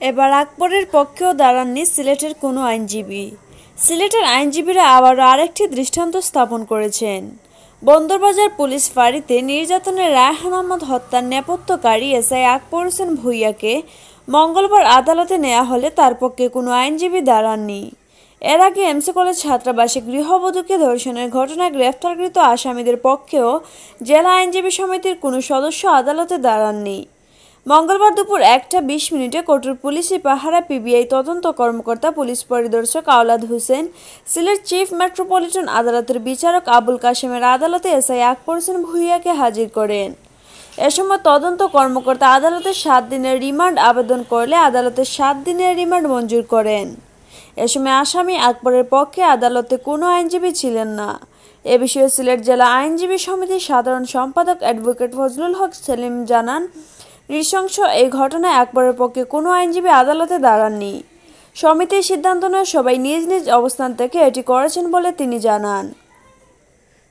এবার আকবরের পক্ষেও দাঁড়াননি সিলেটের কোনো আইনজীবী। সিলেটের আইনজীবীরা আবারও আরেকটি দৃষ্টান্ত স্থাপন করেছেন। বন্দরবাজার পুলিশ ফাঁড়িতে নির্যাতনের রায়হান আহমদ হত্যার নেপথ্যকারী এসআই আকবর হোসেন ভুইয়াকে মঙ্গলবার আদালতে নেওয়া হলে তার পক্ষে কোনো আইনজীবী দাঁড়াননি। এর আগে এমসি কলেজ ছাত্রাবাসে গৃহবধূকে ধর্ষণের ঘটনায় গ্রেফতারকৃত আসামিদের পক্ষেও জেলা আইনজীবী সমিতির কোনো সদস্য আদালতে দাঁড়াননি। মঙ্গলবার দুপুর একটা বিশ মিনিটে কঠোর পুলিশি পাহারা পিবিআই তদন্ত কর্মকর্তা পুলিশ পরিদর্শক আওলাদ হোসেন, সিলেট চিফ মেট্রোপলিটন আদালতের বিচারক আবুল কাশেমের আদালতে এসআই আকবর হোসেন ভুইয়াকে হাজির করেন। এ সময় তদন্ত কর্মকর্তা আদালতে সাত দিনের রিমান্ড আবেদন করলে আদালতে সাত দিনের রিমান্ড মঞ্জুর করেন। এ সময় আসামি আকবরের পক্ষে আদালতে কোনো আইনজীবী ছিলেন না। এ বিষয়ে সিলেট জেলা আইনজীবী সমিতির সাধারণ সম্পাদক অ্যাডভোকেট ফজলুল হক সেলিম জানান নৃশংস এই ঘটনায় আকবরের পক্ষে কোনো আইনজীবী আদালতে দাঁড়াননি। সমিতির সিদ্ধান্ত নয় সবাই নিজ নিজ অবস্থান থেকে এটি করেছেন বলে তিনি জানান।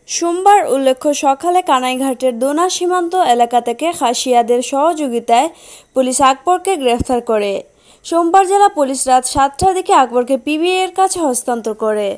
সোমবার উল্লেখ্য, সকালে কানাইঘাটের দোনা সীমান্ত এলাকা থেকে খাসিয়াদের সহযোগিতায় পুলিশ আকবরকে গ্রেফতার করে। সোমবার জেলা পুলিশ রাত সাতটার দিকে আকবরকে পিবিএ এর কাছে হস্তান্তর করে।